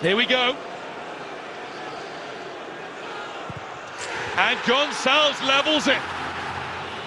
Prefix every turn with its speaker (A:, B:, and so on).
A: Here we go. And Gonzalez levels it.